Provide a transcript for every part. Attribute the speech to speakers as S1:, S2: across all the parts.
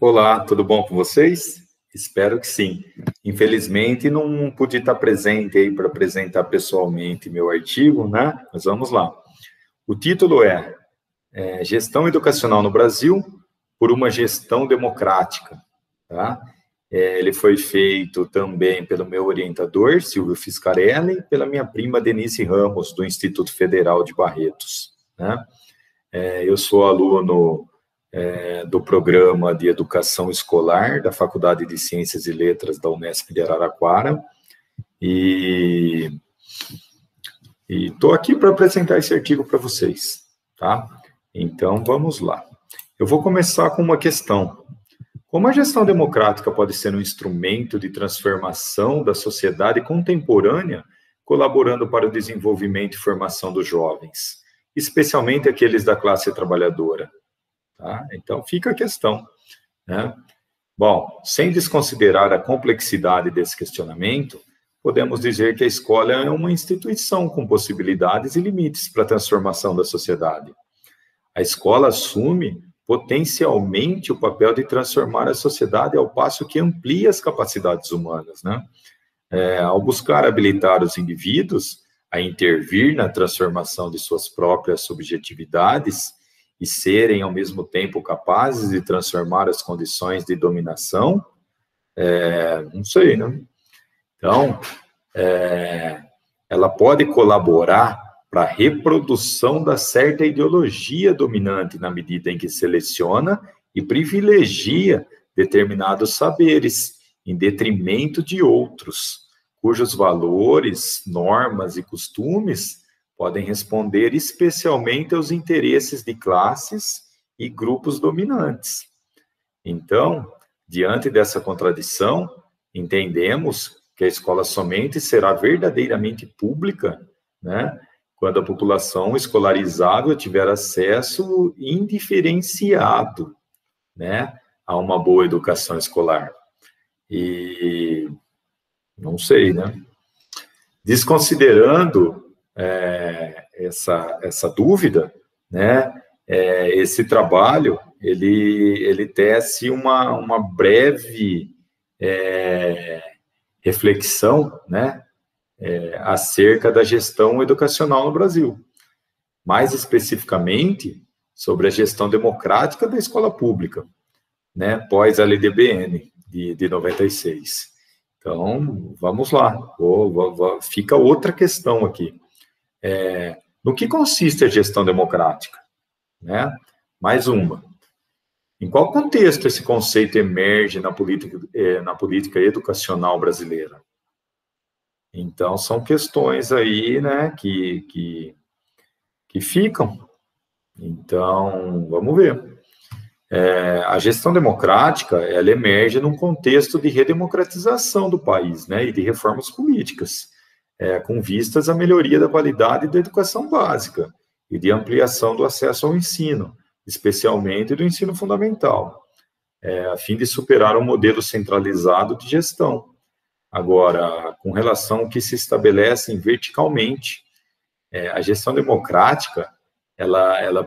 S1: Olá, tudo bom com vocês? Espero que sim. Infelizmente, não pude estar presente aí para apresentar pessoalmente meu artigo, né? Mas vamos lá. O título é, é Gestão Educacional no Brasil por uma Gestão Democrática, tá? É, ele foi feito também pelo meu orientador, Silvio Fiscarelli, e pela minha prima Denise Ramos, do Instituto Federal de Barretos. Né? É, eu sou aluno é, do programa de educação escolar da Faculdade de Ciências e Letras da Unesp de Araraquara e estou aqui para apresentar esse artigo para vocês, tá? Então vamos lá. Eu vou começar com uma questão. Como a gestão democrática pode ser um instrumento de transformação da sociedade contemporânea, colaborando para o desenvolvimento e formação dos jovens, especialmente aqueles da classe trabalhadora? Tá? Então, fica a questão. Né? Bom, sem desconsiderar a complexidade desse questionamento, podemos dizer que a escola é uma instituição com possibilidades e limites para a transformação da sociedade. A escola assume potencialmente o papel de transformar a sociedade ao passo que amplia as capacidades humanas, né? É, ao buscar habilitar os indivíduos a intervir na transformação de suas próprias subjetividades e serem, ao mesmo tempo, capazes de transformar as condições de dominação, é, não sei, né? Então, é, ela pode colaborar para a reprodução da certa ideologia dominante na medida em que seleciona e privilegia determinados saberes em detrimento de outros, cujos valores, normas e costumes podem responder especialmente aos interesses de classes e grupos dominantes. Então, diante dessa contradição, entendemos que a escola somente será verdadeiramente pública, né, quando a população escolarizável tiver acesso indiferenciado, né, a uma boa educação escolar. E não sei, né? Desconsiderando é, essa, essa dúvida, né, é, esse trabalho, ele, ele tece uma, uma breve é, reflexão, né, é, acerca da gestão educacional no Brasil. Mais especificamente, sobre a gestão democrática da escola pública, né, pós a LDBN de, de 96. Então, vamos lá, vou, vou, vou, fica outra questão aqui. É, no que consiste a gestão democrática? Né? Mais uma. Em qual contexto esse conceito emerge na política, é, na política educacional brasileira? Então, são questões aí, né, que, que, que ficam. Então, vamos ver. É, a gestão democrática, ela emerge num contexto de redemocratização do país, né, e de reformas políticas é, com vistas à melhoria da qualidade da educação básica e de ampliação do acesso ao ensino, especialmente do ensino fundamental, é, a fim de superar o um modelo centralizado de gestão. Agora, com relação ao que se estabelecem verticalmente, é, a gestão democrática, ela, ela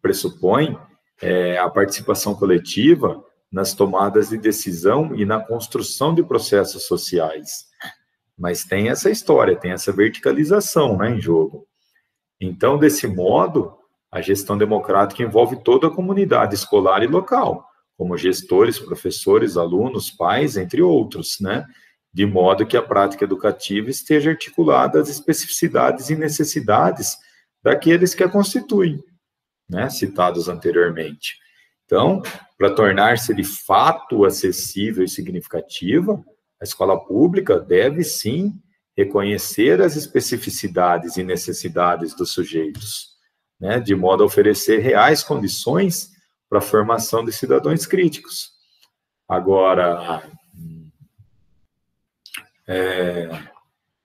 S1: pressupõe é, a participação coletiva nas tomadas de decisão e na construção de processos sociais, mas tem essa história, tem essa verticalização né, em jogo. Então, desse modo, a gestão democrática envolve toda a comunidade escolar e local, como gestores, professores, alunos, pais, entre outros, né? De modo que a prática educativa esteja articulada às especificidades e necessidades daqueles que a constituem, né? Citados anteriormente. Então, para tornar-se de fato acessível e significativa, a escola pública deve sim reconhecer as especificidades e necessidades dos sujeitos, né, de modo a oferecer reais condições para a formação de cidadãos críticos. Agora, é,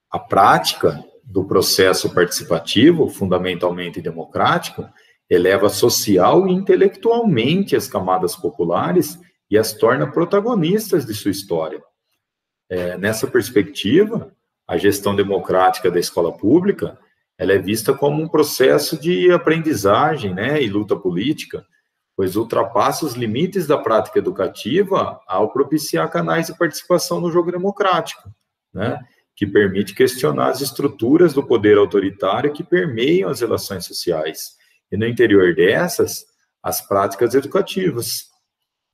S1: a prática do processo participativo, fundamentalmente democrático, eleva social e intelectualmente as camadas populares e as torna protagonistas de sua história. É, nessa perspectiva, a gestão democrática da escola pública ela é vista como um processo de aprendizagem né, e luta política, pois ultrapassa os limites da prática educativa ao propiciar canais de participação no jogo democrático, né? que permite questionar as estruturas do poder autoritário que permeiam as relações sociais, e no interior dessas, as práticas educativas.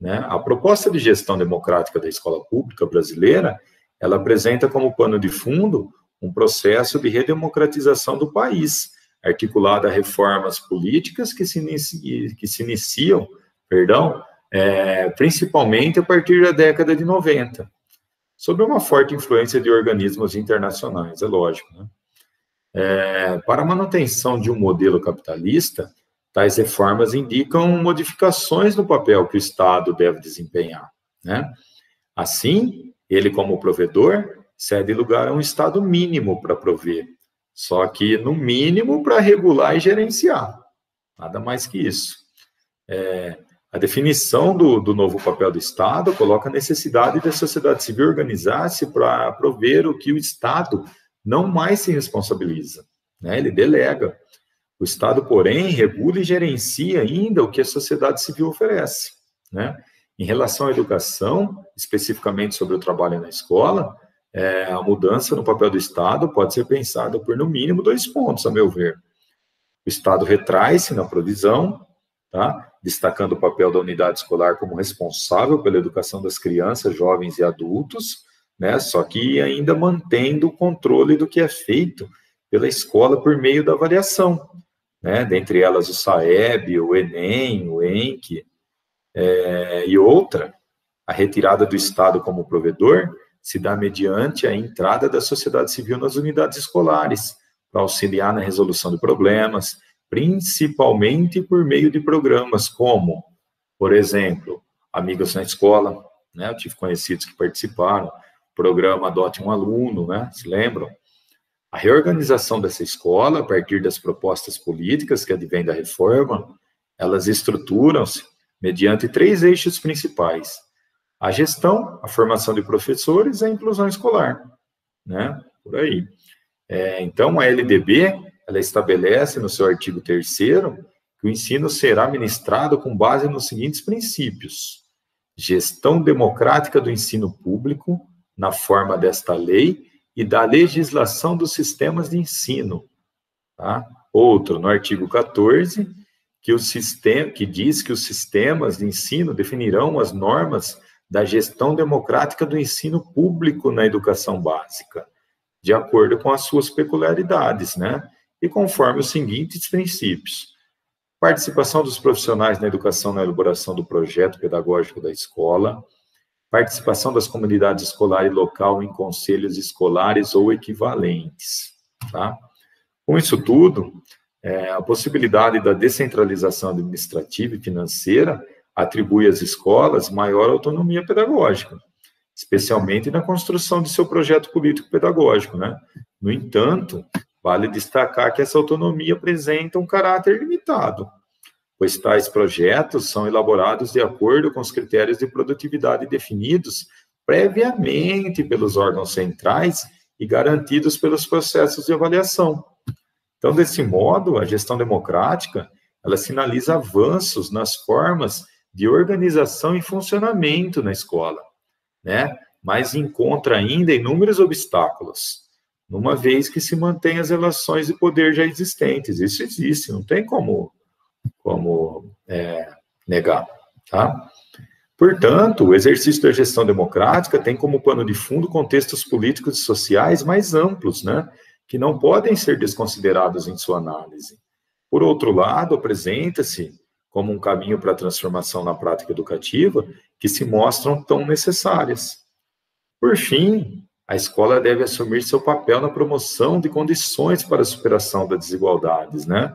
S1: Né? A proposta de gestão democrática da escola pública brasileira, ela apresenta como pano de fundo um processo de redemocratização do país, articulado a reformas políticas que se, inici, que se iniciam, perdão, é, principalmente a partir da década de 90, sob uma forte influência de organismos internacionais, é lógico. Né? É, para a manutenção de um modelo capitalista, tais reformas indicam modificações no papel que o Estado deve desempenhar. Né? Assim, ele, como provedor, cede lugar a um Estado mínimo para prover, só que, no mínimo, para regular e gerenciar. Nada mais que isso. É, a definição do, do, novo papel do Estado coloca a necessidade da sociedade civil organizar-se para prover o que o Estado não mais se responsabiliza. Né? Ele delega. O Estado, porém, regula e gerencia ainda o que a sociedade civil oferece. Né? Em relação à educação, especificamente sobre o trabalho na escola, é, a mudança no papel do Estado pode ser pensada por, no mínimo, dois pontos, a meu ver. O Estado retrai-se na provisão, tá? destacando o papel da unidade escolar como responsável pela educação das crianças, jovens e adultos, né? só que ainda mantendo o controle do que é feito pela escola por meio da avaliação, né? dentre elas o SAEB, o ENEM, o ENC, é, e outra, a retirada do Estado como provedor se dá mediante a entrada da sociedade civil nas unidades escolares, para auxiliar na resolução de problemas, principalmente por meio de programas como, por exemplo, Amigos na Escola, né? Eu tive conhecidos que participaram, programa Adote um Aluno, né? Se lembram? A reorganização dessa escola, a partir das propostas políticas que advêm da reforma, elas estruturam-se mediante três eixos principais: a gestão, a formação de professores e a inclusão escolar, né? Por aí. É, então, a LDB, ela estabelece no seu artigo 3 que o ensino será ministrado com base nos seguintes princípios: gestão democrática do ensino público, na forma desta lei e da legislação dos sistemas de ensino. Tá? Outro, no artigo 14, que, o sistema, que diz que os sistemas de ensino definirão as normas da gestão democrática do ensino público na educação básica, de acordo com as suas peculiaridades, né? E conforme os seguintes princípios: participação dos profissionais na educação na elaboração do projeto pedagógico da escola, participação das comunidades escolar e local em conselhos escolares ou equivalentes, tá? Com isso tudo, é, a possibilidade da descentralização administrativa e financeira atribui às escolas maior autonomia pedagógica, especialmente na construção de seu projeto político pedagógico, né? No entanto, vale destacar que essa autonomia apresenta um caráter limitado, pois tais projetos são elaborados de acordo com os critérios de produtividade definidos previamente pelos órgãos centrais e garantidos pelos processos de avaliação. Então, desse modo, a gestão democrática, ela sinaliza avanços nas formas de organização e funcionamento na escola, né? Mas encontra ainda inúmeros obstáculos, numa vez que se mantém as relações de poder já existentes. Isso existe, não tem como, como é, negar, tá? Portanto, o exercício da gestão democrática tem como pano de fundo contextos políticos e sociais mais amplos, né? Que não podem ser desconsiderados em sua análise. Por outro lado, apresenta-se como um caminho para a transformação na prática educativa que se mostram tão necessárias. Por fim, a escola deve assumir seu papel na promoção de condições para a superação das desigualdades, né?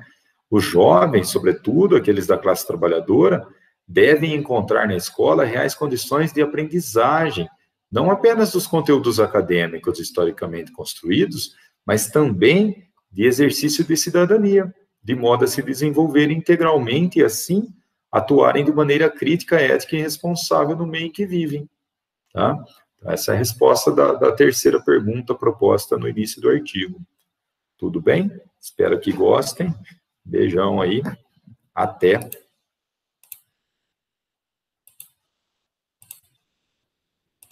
S1: Os jovens, sobretudo aqueles da classe trabalhadora, devem encontrar na escola reais condições de aprendizagem, não apenas dos conteúdos acadêmicos historicamente construídos, mas também de exercício de cidadania, de modo a se desenvolver integralmente e, assim, atuarem de maneira crítica, ética e responsável no meio que vivem. Tá? Então, essa é a resposta da, da terceira pergunta proposta no início do artigo. Tudo bem? Espero que gostem. Beijão aí. Até.